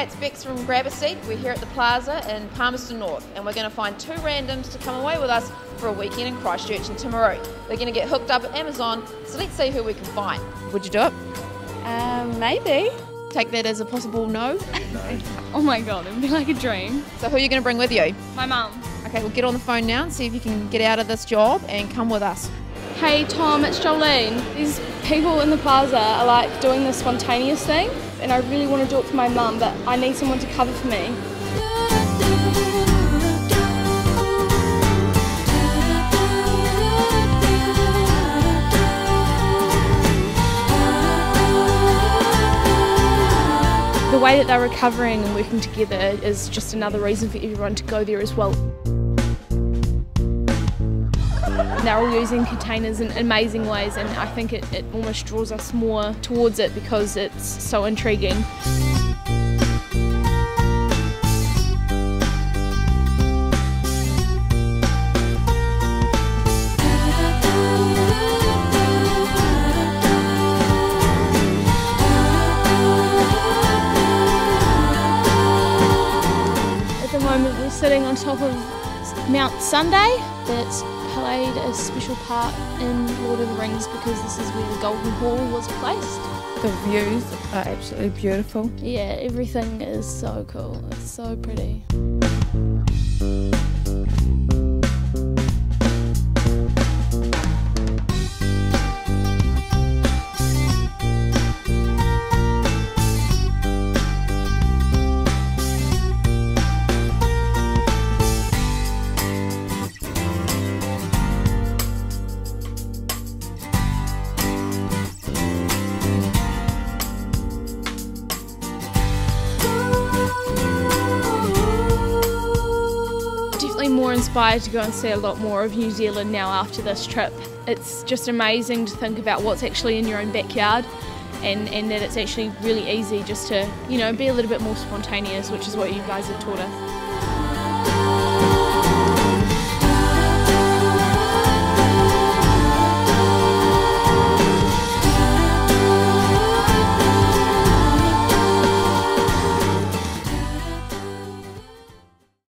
Hey, it's Bex from Grab a Seat. We're here at the Plaza in Palmerston North, and we're going to find two randoms to come away with us for a weekend in Christchurch and Timaru. They're going to get hooked up at Amazon, so let's see who we can find. Would you do it? Um, maybe. Take that as a possible no. Oh my god, it would be like a dream. So, who are you going to bring with you? My mum. Okay, we'll get on the phone now and see if you can get out of this job and come with us. Hey Tom, it's Jolene. These people in the plaza are like doing this spontaneous thing, and I really want to do it for my mum, but I need someone to cover for me. The way that they're recovering and working together is just another reason for everyone to go there as well. They're all using containers in amazing ways, and I think it, it almost draws us more towards it because it's so intriguing. At the moment, we're sitting on top of Mount Sunday that's played a special part in Lord of the Rings because this is where the Golden Hall was placed. The views are absolutely beautiful. Yeah, everything is so cool. It's so pretty. Definitely more inspired to go and see a lot more of New Zealand now after this trip. It's just amazing to think about what's actually in your own backyard and, and that it's actually really easy just to, you know, be a little bit more spontaneous, which is what you guys have taught us.